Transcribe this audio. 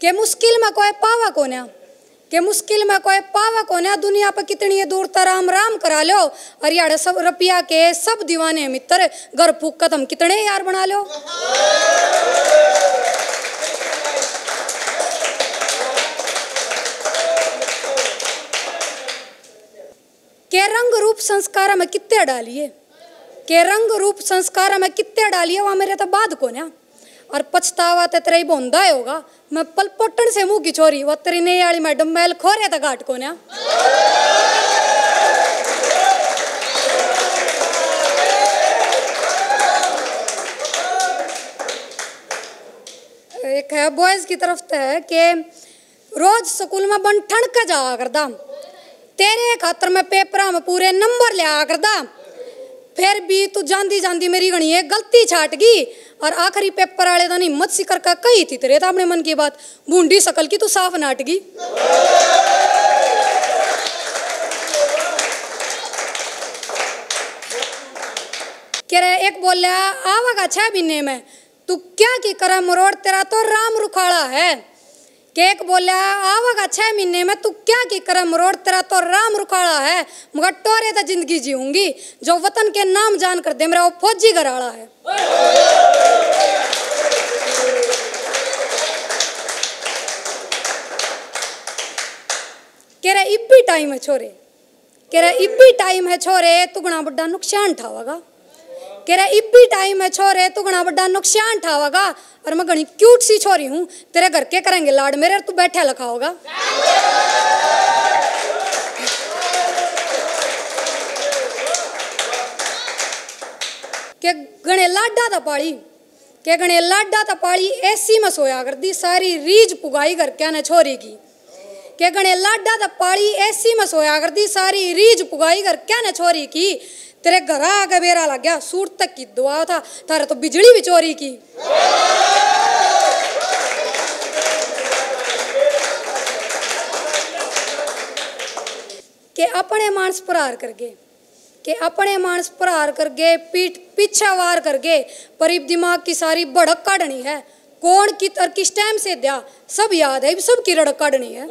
के मुश्किल में कोई पावा कोन्या? के मुश्किल में कोई पावा कोन्या? दुनिया पर कितनी दूर तर राम राम करा लो और यार सब रुपया के सब दीवाने मित्र, घर फूक कदम कितने यार बना लो के रंग रूप संस्कार में कितने डालिए? के रंग रूप संस्कार में कितने डालिए? वहाँ मेरे तो बाद को ना और पछतावा तो तेरा ही बोंदा होगा। मैं पलपटन से मुँह की छोरी वो तेरी नई वाली मैडम मैल खोरे था घाट को ना एक है बॉयज़ की तरफ़ से है कि रोज स्कूल में बन ठण के जाया करदा। तेरे खातर मैं पेपरा में पूरे नंबर लिया करदा। फिर भी तू जांदी जांदी मेरी गणी एक गलती छाट गई और आखिरी पेपर वाले दिन हिम्मत सी करके कही थी तेरे तो अपने मन की बात। बूंदी सकल की तू साफ़ नाट गई कह रहे, एक बोल रहा आवागा छह महीने में, तू क्या की करा मरोड़, तेरा तो राम रुखाड़ा है। केक बोला आवागा छह महीने में, तू क्या की कर मरोड़, तेरा तो राम रुखाड़ा है। मगर टोरे तो ज़िंदगी जीऊँगी, जो वतन के नाम जान कर दे, मेरा वो फौजी घराड़ा है। कह रहा इब भी टाइम है छोरे। कह रहा इब भी टाइम है छोरे तुगना बड़ा नुकसान ठावागा। कह रहा इब भी टाइम है छोरे तुगना बड़ा नुकसान ठावागा। और मैं घनी क्यूट सी छोरी हूँ, तेरे घर के करेंगे लाड मेरे तू बैठा लखा होगा के गणे लाडा था पाड़ी के गणे लाडा था पाड़ी ऐसी में सोया कर दी सारी रीज पुगाई कर क्या ने छोरी की। के गणे लाडा था पाड़ी ऐसी में सोया कर दी सारी रीज पुगाई कर क्या ने छोरी की? तेरे घर आगे बेरा लग गया सूट तक की दुआ था तारे तो बिजली भी चोरी की। के अपने मानस प्रहार करके के अपने मानस प्रहार करके पीठ पीछा वार करके परीब दिमाग की सारी भड़क काटनी है। कौन की तर किस टाइम से दिया? सब याद है, सब की रड़क काटनी है।